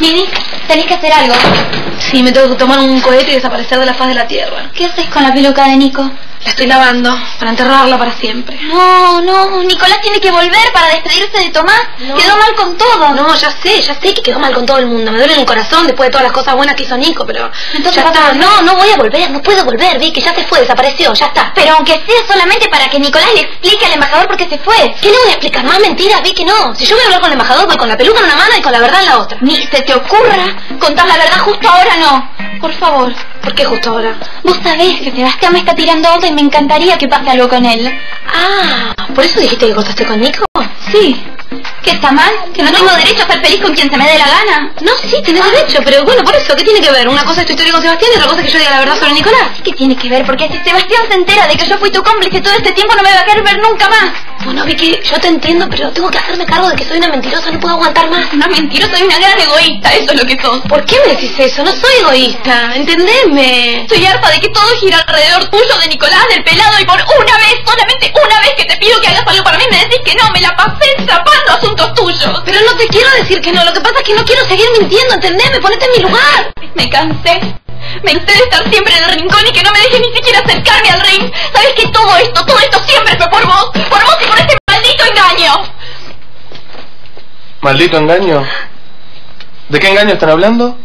Nini, tenés que hacer algo. Sí, me tengo que tomar un cohete y desaparecer de la faz de la Tierra. ¿Qué haces con la peluca de Nico? La estoy lavando para enterrarla para siempre. No, no, Nicolás tiene que volver para despedirse de Tomás. Quedó mal con todo. No, ya sé, ya sé que quedó mal con todo el mundo. Me duele en el corazón después de todas las cosas buenas que hizo Nico, pero... Entonces ya está. No, no voy a volver, no puedo volver, vi que ya se fue, desapareció, ya está. Pero aunque sea solamente para que Nicolás le explique al embajador por qué se fue. ¿Qué le voy a explicar? Más mentiras, vi que no. Si yo voy a hablar con el embajador, voy con la peluca en una mano y con la verdad en la otra. Ni se te ocurra contar la verdad justo ahora no. Por favor, ¿por qué justo ahora? Vos sabés que Sebastián me está tirando onda y me encantaría que pase algo con él. Ah, ¿por eso dijiste que cortaste con Nico? Sí. ¿Qué está mal? ¿Que no, tengo derecho a ser feliz con quien se me dé la gana? No, sí, tenés derecho, pero bueno, por eso, ¿qué tiene que ver? Una cosa es tu historia con Sebastián y otra cosa es que yo diga la verdad sobre Nicolás. Que tiene que ver, porque si Sebastián se entera de que yo fui tu cómplice todo este tiempo no me va a querer ver nunca más. Bueno, Vicky, yo te entiendo, pero tengo que hacerme cargo de que soy una mentirosa, no puedo aguantar más. Una mentirosa y una gran egoísta, eso es lo que sos. ¿Por qué me decís eso? No soy egoísta, entendeme. Estoy harta de que todo gira alrededor tuyo, de Nicolás, del pelado, y por una vez, solamente una vez que te pido que hagas algo para mí, me decís que no, me la pasé tapando asuntos tuyos. Pero no te quiero decir que no, lo que pasa es que no quiero seguir mintiendo, entendeme, ponete en mi lugar. Me cansé. Me cansé de estar siempre en el rincón y que no me dejes ni siquiera acercarme al ring. ¿Maldito engaño? ¿De qué engaño están hablando?